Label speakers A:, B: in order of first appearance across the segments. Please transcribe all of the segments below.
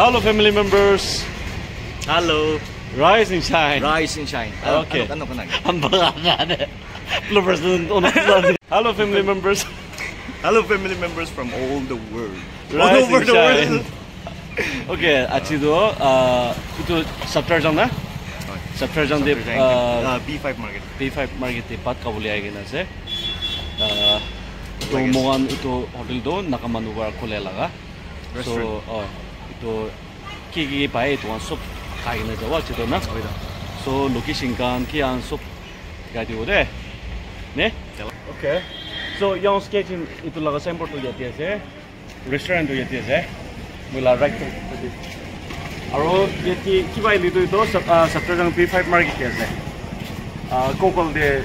A: Hello, family members.
B: Hello.
A: Rise and shine.
B: Rise and shine. Ah, okay. Ano, ano, ano, ano.
A: Ang baka eh. na. Bloopers Hello, family members.
B: Hello, family members from all the world. Rise all over the world. okay, 아치도
A: uh, ito 이거 subtraction na? Subtraction de B5
B: market.
A: B5 market de pat kabuli ayge na se. Uh,
B: ito hotel
A: 또 호텔도 나가만 우가 콜레라가.
B: So,
A: 어. 또 기기 바에 동안 숲 가기는 저와 저도 나서거든. 소 로케이션 간 기한 숲 가디오데. 네. 오케이. 소 영스케이팅 이틀 나가 샘플도 예티에세. 레스토랑도 예티에세. 몰라 라이트. 아로 예티 키바이 리도 도 사프라장 P5 마켓에세. 아 코콜데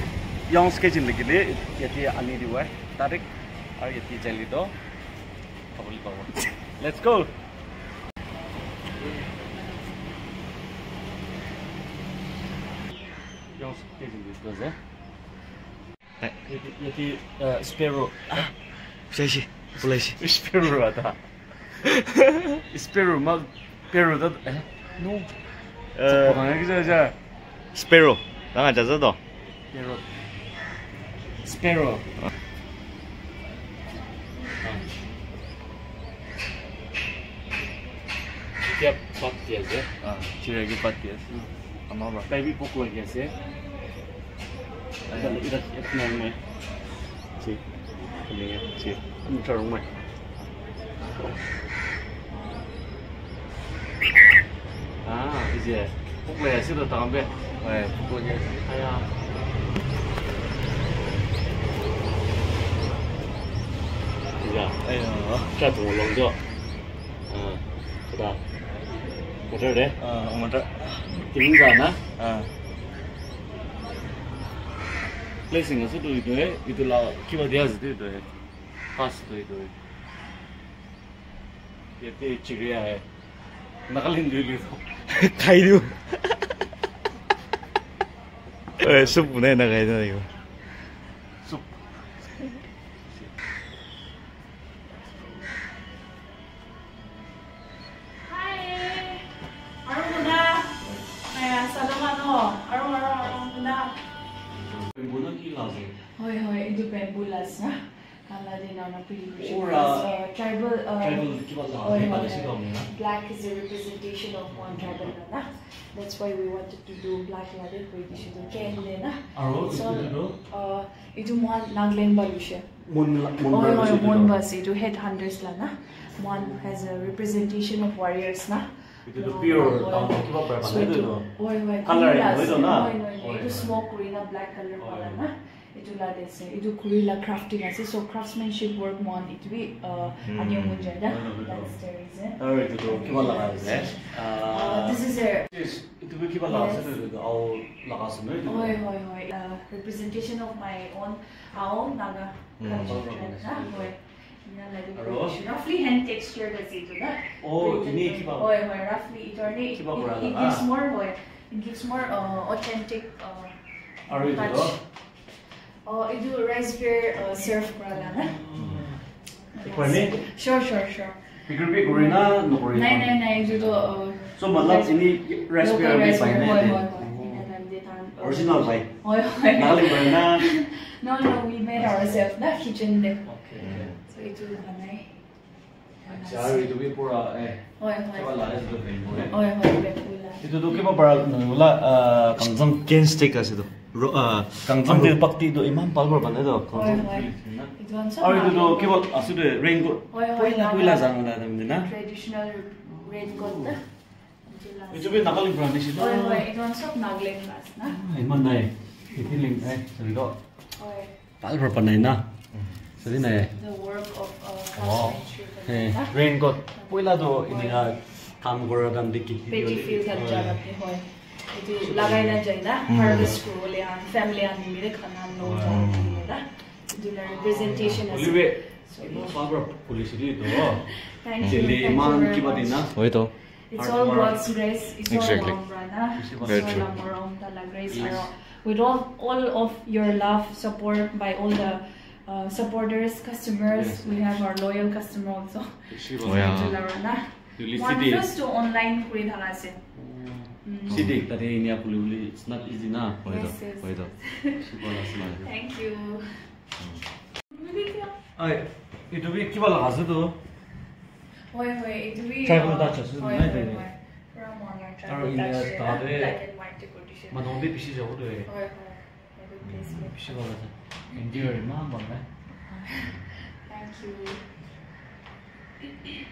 A: 영스케이팅 리기리 예티 아니디와. 다릭 아 예티 젤리도. 가볼까? Let's go. house getting this goes there.
B: sih, boleh sih.
A: Spare ada. Spare room mal, tu room No.
B: Eh.
A: Mana kita saja?
B: Spare room. Tangan jadi tu. Spare
A: room. Spare room. Tiap empat tiada. Ya?
B: Ah, cerai lagi empat tiada.
A: Hmm.
B: Amal
A: Baby pukul lagi sih.
B: 哎呀，
A: 你这眼睛没？是，你这，是，这么长吗？啊，姐姐，我买呀，这都挡呗。哎，过年，哎呀，对吧？
B: 哎呀，
A: 这怎么掉？嗯，是吧？在这儿呢。
B: 嗯，我们这，
A: 你们干呐？
B: 嗯。
A: placing also tu itu eh itu la kira dia sendiri tu eh pas tu itu eh dia tu ceria eh nak lain dulu tu
B: kayu eh sup punya nak kayu
C: black is a representation of one tribe and another. That's why we wanted to do black leather tradition. Okay, and then, so, uh, it's one Naglen Balusha.
A: Mon
C: Basi, to headhunters, Lana. One has a representation of warriors, na. It is a pure color. It is a smoke green, a black color. এইটো লাগে আছে এইটো ঘূৰিলা crafting আছে চ' ক্ৰাফ্টমেনশ্বিপ work মন এইটো B আনিও মন যায় the representation of my own Ao Naga ৰাফলি hand texture হয় হয় ৰাফলি ইটৰ নে কিবা কৰা হয় ইট গিভছ মৰ হয় ইট গিভছ মৰ অথেণ্টিক আৰু Oh, I do rice beer or surf kala. Yes. Sure, sure, sure. Bigger big or na no or na. Nine nine nine. Do the. So matlab ini rice beer ni pa na. Original pay. Oy oy. Nagaling na. No no, we made ourselves na kitchen de.
A: Okay.
C: So ito na na. Sorry,
A: tu po ra eh.
C: Hoy, hoy. Wala na
A: sa pay mo eh.
C: Hoy, hoy,
A: Ito do kiba para wala kangjang
B: ken steak kasi do. Ro kangjang de
A: pakti do imam palbor ban do. Hoy, hoy.
C: Ari do do kiba
A: asu de raincoat. Hoy, na kuila zang na dam na.
C: Traditional raincoat na. Ito be nakaling
A: brand si do. Hoy, hoy,
C: ito ang sop nagle class na.
A: Ay man dai. Itiling eh, sorry do.
C: Hoy.
A: Palbor panay na. Sorry na eh.
C: The work of a uh, raincoat
A: পইলাটো এনেকুৱা কাম কৰাৰ কাৰণ দেখি
C: uh, supporters, customers. Yes. We have our loyal customer also. online Thank you.
A: আই ইটো বি কিবা লাগাছে তো
C: হয় হয় ইটো বি ট্রাই করে দাচ্ছ শুধু নাই দেন পুরা মনে ট্রাই করে দাচ্ছ আর ইয়া তাহলে মানে
A: ওবি পিছে
C: Please make
A: sure. mom,
C: Thank you.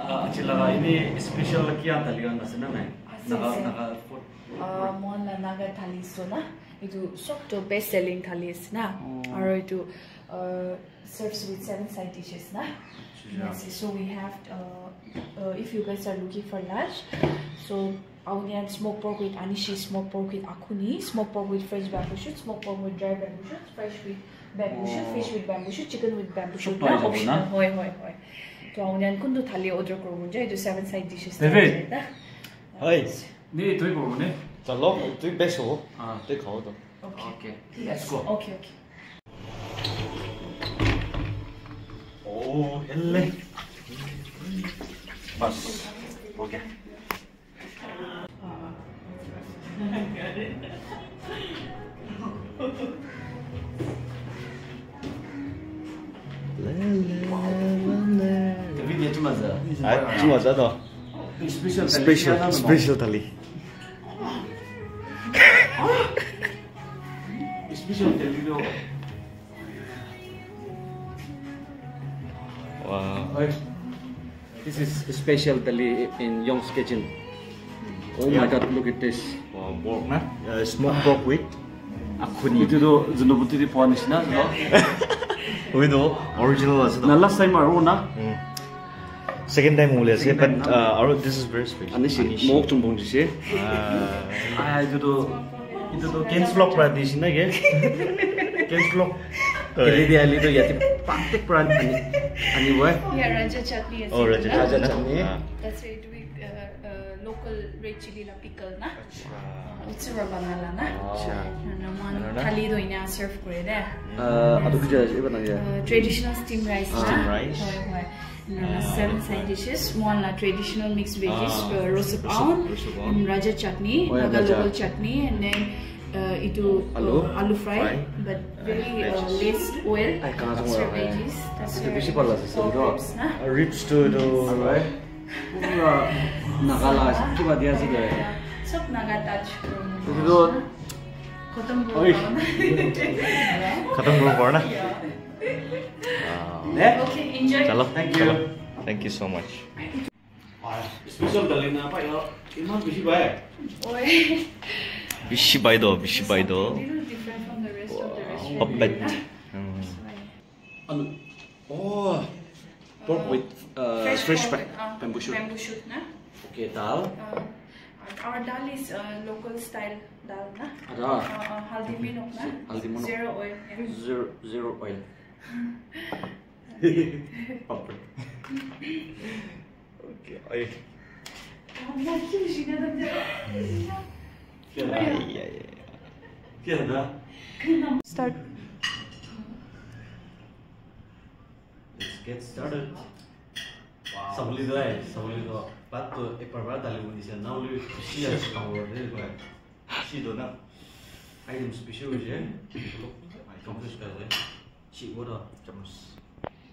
A: अच्छी लगा इन्हें स्पेशल क्या थाली वाला na ना मैं
C: नगा नगा
A: फूड
C: मोन ला नगा थाली सो ना इतु सब तो best selling thali serves with seven side dishes na
A: Yes,
C: so we have uh, uh, if you guys are looking for lunch so Aunian smoked pork with anishi, smoked pork with akuni, smoked pork with fresh bamboo shoot, smoked pork with dry bamboo shoot, fresh with bamboo shoot, oh. fish with bamboo shoot, chicken with bamboo shoot. Optional, optional. Hoi, hoi, hoi. তো আউনিয়ান কোনটো থালি order করব যে এটা seven side dishes দেবে হাই
A: নে তুই করব নে
B: চলো তুই বেশ হবো
A: হ্যাঁ
B: তুই খাও তো
C: okay
A: let's go
C: okay okay
B: ও
A: হেলে
B: বাস okay
A: Special, special, special
B: Wow.
A: This is special tali in Yong's kitchen. Oh yeah. my god, look at this.
B: Wow, pork, man. Uh, smoked pork with akuni. Itu
A: do na, no?
B: We do original as. Na last
A: time I wrote na.
B: Mm. second time mula sih but uh, our, this is very special ane sih mau
A: tuh bung sih
B: ah.
A: ah itu tuh
C: itu tuh kids vlog berarti
A: sih nih ya kids
B: vlog kiri dia
A: lihat tuh ya tuh pantek
B: berarti
A: ane ane buat
C: ya raja chutney ya, oh raja chutney
B: ah.
C: that's right we uh, uh, local red chili la pickle uh, na itu uh, apa nala na nama kali itu ini serve kue deh
A: aduh kerja sih apa nanya
C: traditional steam rice steam rice seven side dishes. One are traditional mixed ah, veggies, uh, rosa pound, and raja chutney, oh, naga local chutney, and then uh, itu uh, aloo fry, but very uh, less oil, extra eh. veggies. That's very Ribs, na?
B: Ribs to do, right?
A: Nagala, kiba diya sige.
C: Sok naga touch. Ito do. Khatam go. Khatam go, na. Okay, enjoy. Chalo.
B: Thank you. Chalo. Thank you so much.
A: Special darling না পাই ইমান বেশি by
B: ওই বেশি
A: pork with uh, fresh, fresh pork,
C: uh, bamboo shoot. Bamboo shoot, na?
A: Okay, dal.
C: Uh, our dal is uh, local style dal, na? Uh, uh, haldi minok, na? Haldi minok. Zero oil.
A: Zero, zero oil. que é?
C: Start.
A: Let's get started. é, do it. é do it. But a private television. Now we see us over there.
B: She do not.
A: I am special. I
B: confess.
A: She would have.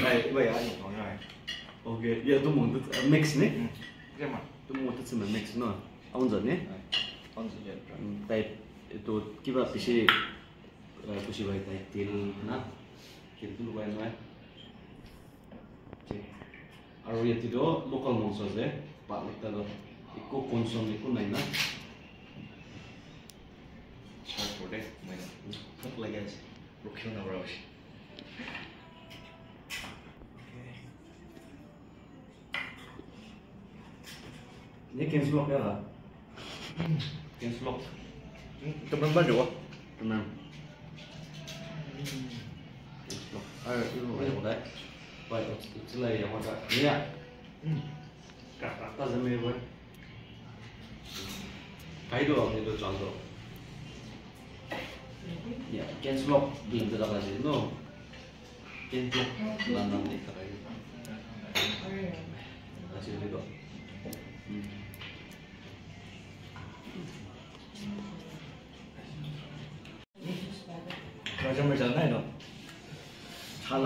B: Vai, vai, vai.
A: Ok, tu muntut mix ni?
B: Kenapa?
A: Tu muntut sama mix, no? Aun zat ni?
B: Aun zat ya.
A: Tapi itu kira pisi pisi baik tapi til na. Kira tu lupa nama. Aru ya tido local monster zat. Pak kita tu ikut konsum ikut naik na.
B: Cepat boleh, naik. Cepat lagi aja. Rukio na berapa sih?
A: Ini games lock ya lah. Games lock.
B: Teman baju wah.
A: Teman. Ayo, ini mau Baik, itu itu yang mau cak. Iya. Kata kata zaman ini. Kayu ini dua contoh. Ya, games lock game itu apa sih? No. Games lock. ni kata ini. Masih lagi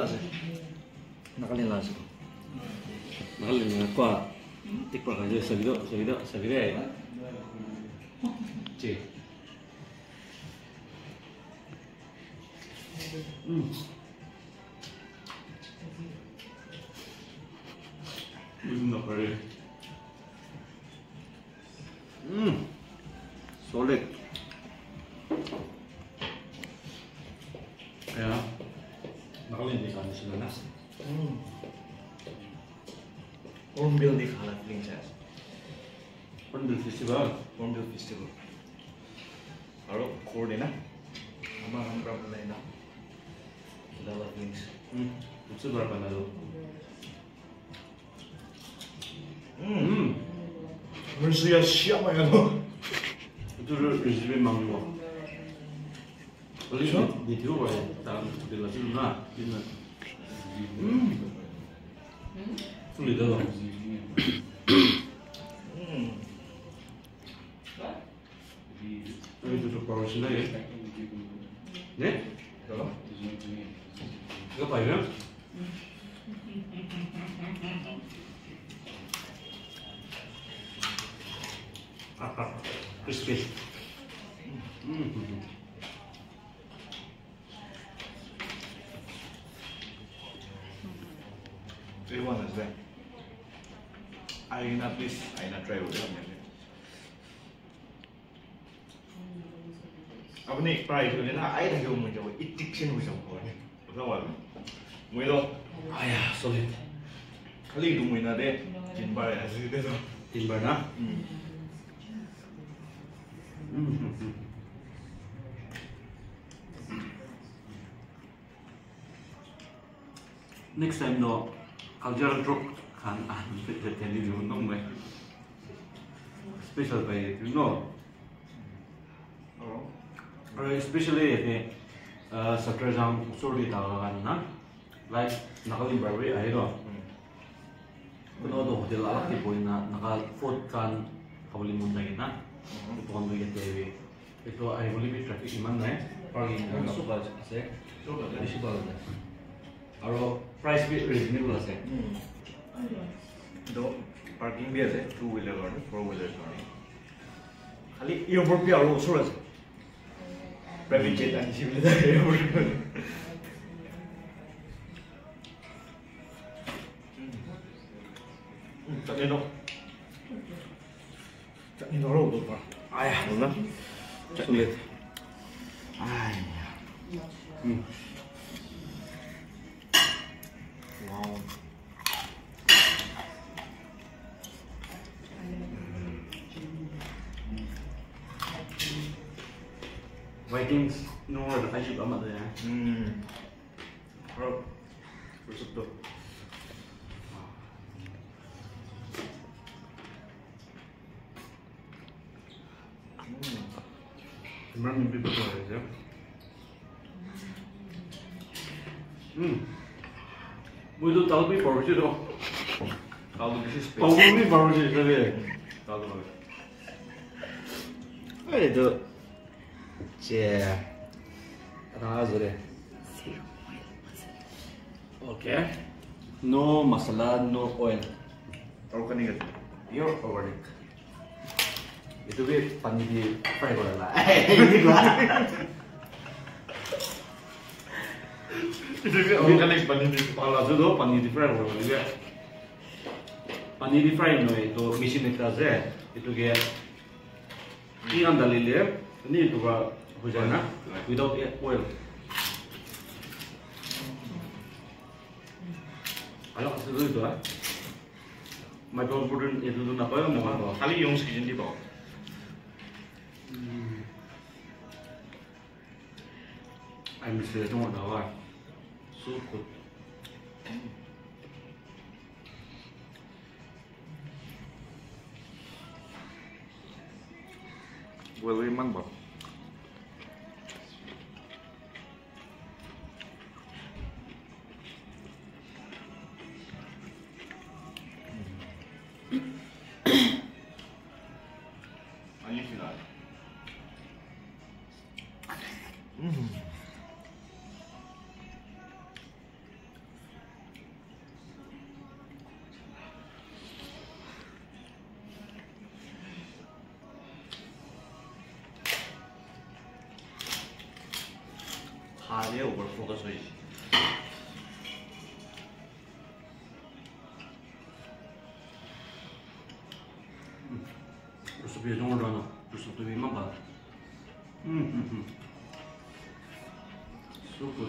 B: s e Nakalina siya.
A: Nakalina ako ah. Tikpa ka dyan, sabido, sabido, sabido eh. Che. Mm. Mm, n a k Mm.
B: Solid. Hornbill the feeling charge.
A: Hornbill festival.
B: Hornbill festival. আৰু কৰ দিনা আমাৰ হামৰা বনাই না কিলাবা mix
A: উচু দৰ বনালো
B: 물수야 시야마야 너
A: 그들을 집에 먹는 거 그렇죠? 네 뒤로 가야 다른 데라 지금 나 지금 음. 음. 둘이 더 भयो crispy
B: Everyone one is there. Irina, please. Irina, try over there. अब नै प्राइज हुँदैन आइराख्यो मैले अब यति चाहिँ उयो भयो भने mui ayah
A: sulit
B: kali itu mui nade timbar ya sih itu
A: timbar na next time no kaljar drop kan ah kita jadi diundang mui special by no?
B: know
A: especially ini sekarang sudah ditawarkan na like নাকাল ইম্বাৰী আহে ন
B: কোনোবাটো
A: hotel অলপ দিব নাকাল food খান খাবলৈ মন থাকে না বন্ধু ইয়াতে আহিবি এইটো আহি বুলি বি ট্ৰেফিক ইমান নাই আৰু প্ৰাইচ বি ৰিজনেবল আছে
B: পাৰ্কিং বি আছে টু হুইলাৰ কাৰণে ফ'ৰ হুইলাৰ কাৰণে খালি এয়াৰপৰ্ট বি আৰু ওচৰ আছে প্ৰাইভেট জেট আনিছে বুলি airport đâu 짠이로 짠이로 하러 오던가
A: 아야 누나
B: 짠이 아야
A: 음
B: 와우
A: Waiting no rồi là phải chịu đó mà rồi à.
B: Ừ. Rồi. Ờ. Rồi sụp được.
A: મને બીતો રહેશે હમ મૂળ તો બી પ્રોસેસ તો
B: તાલુ વિશે પેલોની
A: બંજઈ કરે
B: તાલુ બલે એટલે જે છે
A: કદાચ એટલે
B: સીરો
A: ઓકે નો મસાલા નો ઓઈલ
B: તાલુ કનેગેટ
A: your forward 也都被班尼迪拽过来了，哎，你管？
B: 这个我们看那个班尼迪，把
A: 老子都班尼迪拽过来了，班尼迪拽呢，都米线那条子，也都给
B: 你
A: 让他来了，你都把回家呢，回到也过了。Ayo, sesuatu itu lah. Macam pun itu tu nak apa?
B: Kali yang sekejap ni bawa.
A: Ay, mis dedos me daban. Surco.
B: Huele y mango. 也有，我喝个水。
A: 我昨天中午了呢，我昨天没上班。嗯嗯嗯，舒服。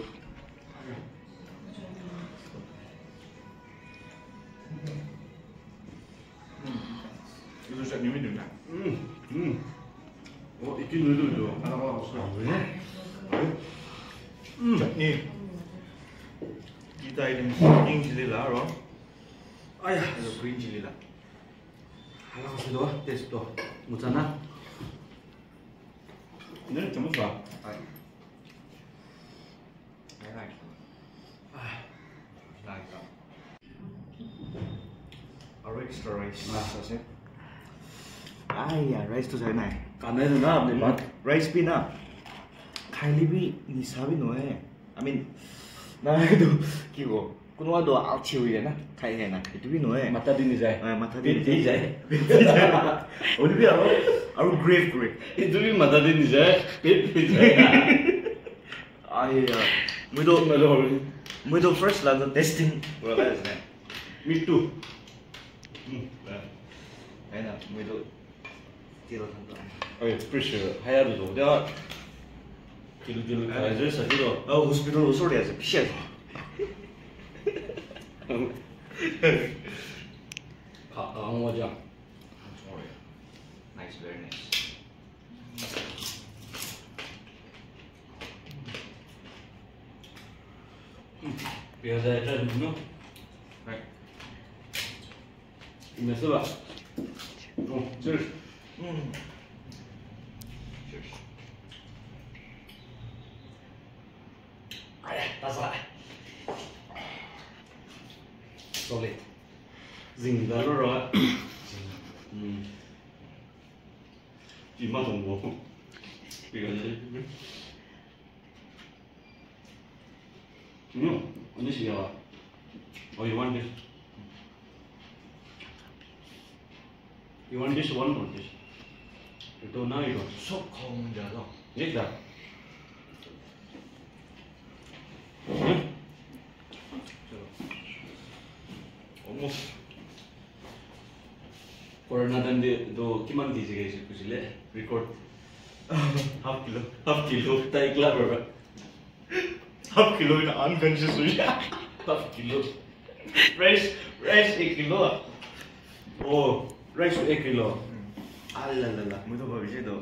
A: một trăm năm nước chấm một vào
B: cái này này cả rice rice à sao thế ai à rice तो सही नहीं
A: कांदे तो ना अपने बात
B: rice भी ना खाली भी निशा भी नो है I mean ना तो क्यों kuno ado alci wi na kai he na itu wi no e
A: mata dini zai eh
B: mata dini zai zai oni bi aro aro grave grave
A: itu wi mata dini zai pit pit zai
B: ai ya mu do me
A: do
B: mu do first la do testing bro la zai
A: mi tu
B: ai na mu do tiro tanto
A: ai pressure hai aro do da Kilo-kilo, ayo, saya sakit dong.
B: Oh, hospital, sorry, saya pisah.
A: 好，按我讲。
B: Nice, very nice。
A: 嗯，别在这儿弄，你没事吧？嗯，就是，
B: 嗯。
A: i condition, e s one e e condition. You don't know, s you don't.
B: 수업 과목 문제라서
A: 얘기다. 응?
B: 어머.
A: 코로나던데도 키 i 디지게 있 o 것이래. 리코드.
B: ह i फ kilo
A: half kilo ताइकला बरोबर
B: half kilo इन अ न क न s स i य u ह h ई
A: हाफ किलो
B: राइस राइस एक किलो
A: ओ rice egg kilo.
B: Allah lah lah, mudah bagi saya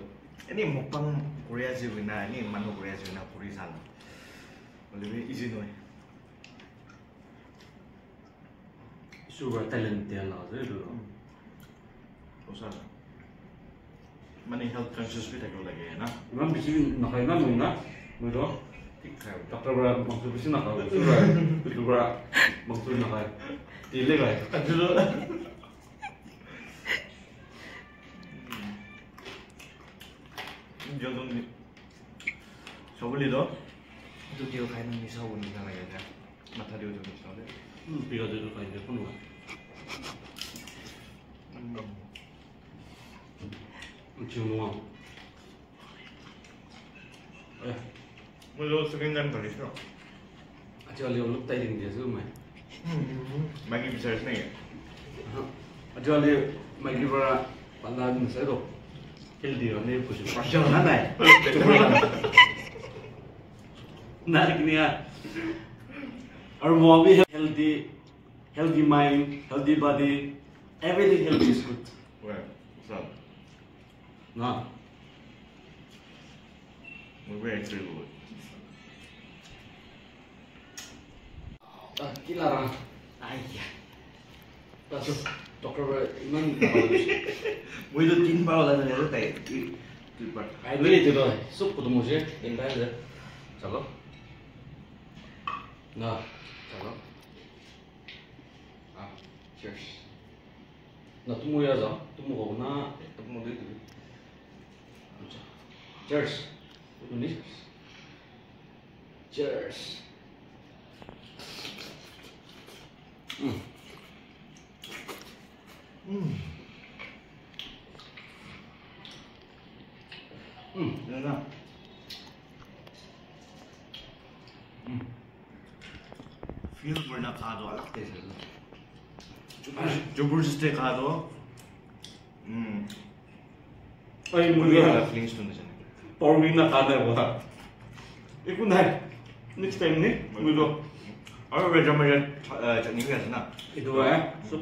B: Ini mukbang Korea sih bina, ini mana Korea sih bina puri sana. Lebih easy nih.
A: Super talent dia lah, saya dulu.
B: Usah. Mana health conscious kita kalau lagi, na?
A: Mana bisa nak ayam mungkin na? Mudah. Doktor bra maksud bisa nak ayam. Doktor bra maksud nak ayam. Tidak
B: lagi. 정성님 저블리더 드디어 가는 미사 오는 상황이야 마타리오 정도 전에
A: 음 비가 들어가 이제 손으로
B: 음
A: 지금 뭐야
B: 뭐너 스캔장 걸리죠
A: 아 제가 레오 롭다 이런 데 지금 뭐야
B: 마기 비쌀 생각
A: 아 제가 레오 마기 보라 발라는 세도 힐디언의 보시고 걱정하나요? 나그냥 और वो भी healthy healthy mind healthy body everything healthy is
B: good
A: ना
B: मुझे x ray हुआ
A: Ah, que laranja.
B: Ai, ai.
A: তাৰপিছত doctor ইমান
B: মইতো তিনিবাৰ ওলাই যাওঁ তাই তিনিবাৰ আহিবলৈ
A: দিল চব কুটুম হৈছে তিনিবাৰ যে চাব ন চাব
B: Cheers.
A: 나 뚱무리 하자. 뚱무 거구나.
B: 뚱무도 있고.
A: 보자. Cheers. 누구니? Cheers. 음.
B: Mm.
A: Mm,
B: there now.
A: Mm.
B: Feel burn up khado alakte se. Jaburdasti khado. Mm.
A: Ay mula
B: feelings tunda chane.
A: Pounding na khada hai bata. Ikun hai. Next time ne mulo.
B: और veg में चटनी भी है ना
A: इधर है सब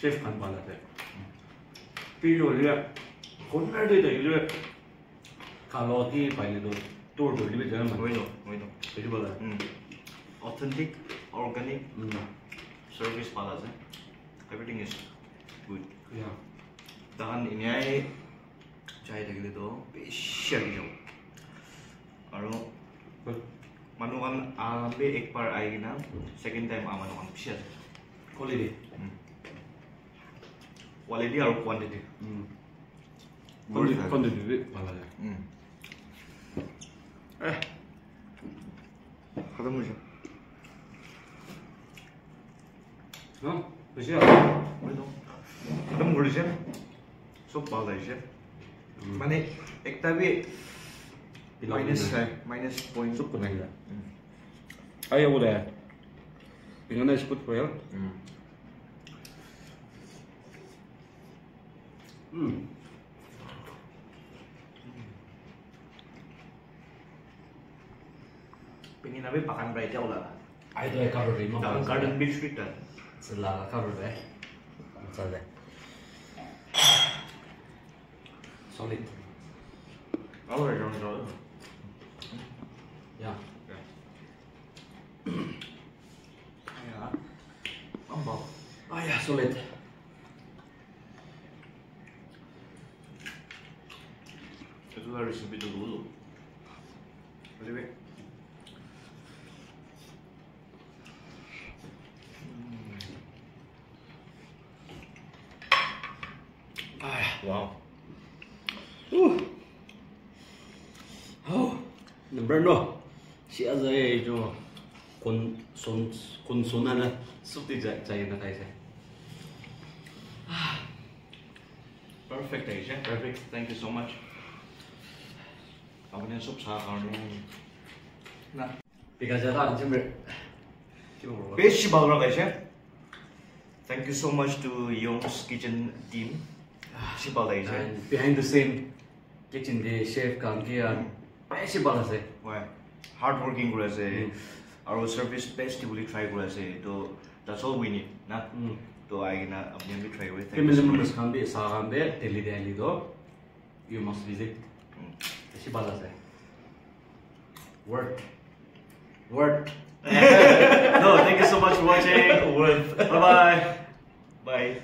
A: শেষ খান পালাতে প্রিয় রিয়া কোনটা দিতে গেলে কালো কি পাইলে তো তোর ধরে দিবে জানা ওই
B: তো ওই তো
A: সেটি বলা
B: অথেন্টিক অর্গানিক সার্ভিস পালা আছে এভরিথিং ইজ গুড তখন ইনিয়াই চাই থাকিলে তো বেশি আগে যাব আৰু মানুহ আহলে একবাৰ আহি কিনা ছেকেণ্ড টাইম আমাৰ মানুহ বেছি আছে
A: কলিডে
B: কোয়ালিটি আর কোয়ান্টিটি
A: কোয়ান্টিটি ভাল লাগে
B: খতম হয়েছে খতম করেছে সব ভাল লাগছে মানে একটা বি
A: মাইনাস
B: মাইনাস পয়েন্ট সব কোনো
A: আই বলে English foot point Hmm.
B: Pengen habis pakan bread jauh lah.
A: Ayo dah cover bread. Kau garden
B: beef fritter.
A: Sila lah cover bread. Macam ni. Solid.
B: Kau dah jangan jauh.
A: Ya.
B: Ayah. Ambil.
A: Ayah solid.
B: particular should be the Lulu. Anyway.
A: Hmm.
B: Wow.
A: Ooh. Oh, Brando, she has a you know, consonant, consonant, eh?
B: Perfect, Asia. Perfect. Thank you so much. 나 Thank you so much to Yong's kitchen team And
A: behind the scene, kitchen the chef come here Beshi Bangladesh
B: Why? Hard working our service best try guys. So that's all we need So I আইনা আপনি আমি try with Family
A: come be Sahambe Delhi Delhi you must visit
B: mm.
A: Work. Work. no, thank you so much for watching. Bye-bye. Bye.
B: Bye.